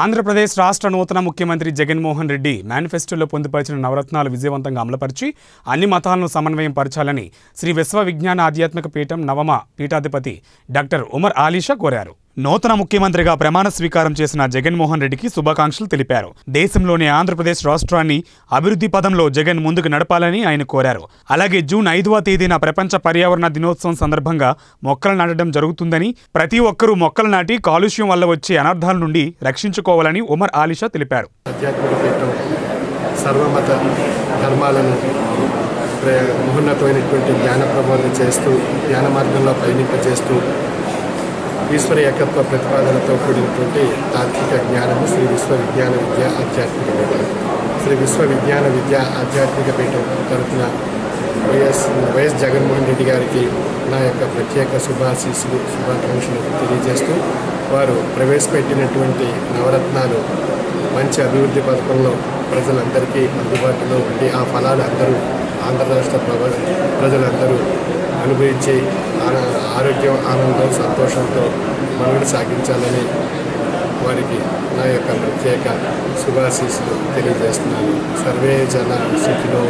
ఆంధ్రప్రదేశ్ రాష్ట్ర నూతన ముఖ్యమంత్రి జగన్మోహన్ రెడ్డి మేనిఫెస్టోలో పొందుపరిచిన నవరత్నాలు విజయవంతంగా అమలుపరిచి అన్ని మతాలను సమన్వయం పరచాలని శ్రీ విశ్వ విజ్ఞాన ఆధ్యాత్మిక పీఠం నవమ పీఠాధిపతి డాక్టర్ ఉమర్ ఆలీషా కోరారు. నూతన ముఖ్యమంత్రిగా ప్రమాణ స్వీకారం చేసిన జగన్మోహన్ రెడ్డికి శుభాకాంక్షలు తెలిపారు. దేశంలోని ఆంధ్రప్రదేశ్ రాష్ట్రాన్ని అభివృద్ధి పదంలో జగన్ ముందుకు నడపాలని ఆయన కోరారు. అలాగే జూన్ ఐదవ తేదీన ప్రపంచ పర్యావరణ దినోత్సవం సందర్భంగా మొక్కలు నాటడం జరుగుతుందని ప్రతి ఒక్కరూ మొక్కలు నాటి కాలుష్యం వల్ల వచ్చే అనర్థాల నుండి రక్షించుకోవాలని ఉమర్ ఆలిషా తెలిపారు. సర్వమత ధర్మాలను జ్ఞాన చేస్తూ జ్ఞాన మార్గంలో పయనింపజేస్తూ ఈశ్వర ఏకత్వ ప్రతిపాదనతో కూడినటువంటి తాత్విక జ్ఞానము శ్రీ విశ్వవిజ్ఞాన విద్య ఆధ్యాత్మిక పీఠం శ్రీ విశ్వవిజ్ఞాన విద్య ఆధ్యాత్మిక పీఠం తరఫున వైఎస్ వైఎస్ జగన్మోహన్ రెడ్డి గారికి నా యొక్క ప్రత్యేక శుభాశీస్సులు శుభాకాంక్షలు తెలియజేస్తూ వారు ప్రవేశపెట్టినటువంటి నవరత్నాలు మంచి అభివృద్ధి పథకంలో ప్రజలందరికీ అందుబాటులో ఉండి ఆ ఫలాలు అందరూ ఆంధ్ర రాష్ట్ర ప్రజలందరూ అనుభవించి ఆరోగ్యం ఆనందం సంతోషంతో మనుగడ సాగించాలని వారికి నా యొక్క ప్రత్యేక శుభాశీస్సులు తెలియజేస్తున్నాను. సర్వే జన సుఖిలో